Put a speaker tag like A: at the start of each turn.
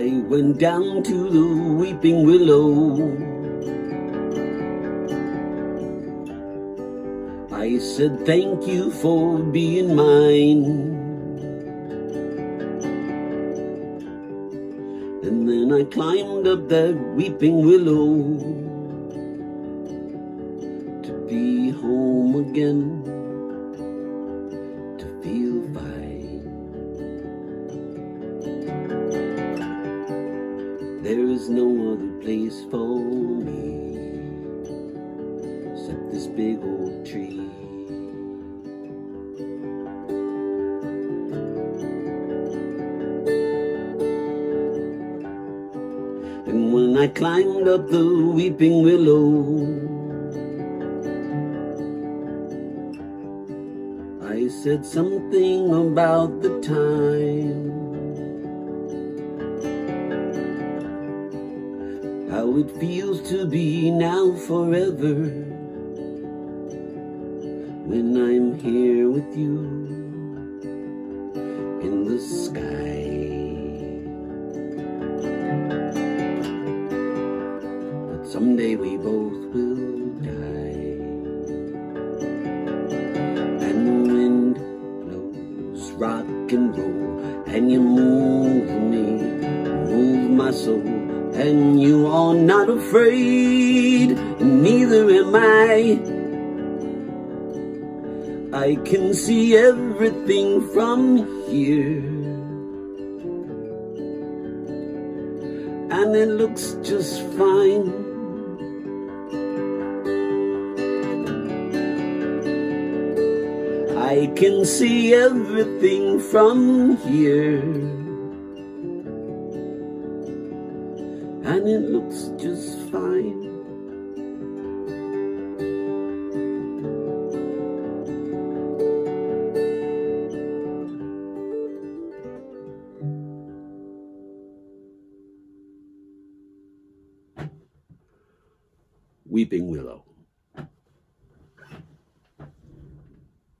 A: I went down to the weeping willow. I said thank you for being mine. And then I climbed up that weeping willow to be home again, There is no other place for me except this big old tree. And when I climbed up the weeping willow, I said something about the time. How it feels to be now forever when I'm here with you in the sky. But someday we both will die. And the wind blows rock and roll, and you move me, move my soul. And you are not afraid, neither am I. I can see everything from here. And it looks just fine. I can see everything from here. And it looks just fine. Weeping Willow.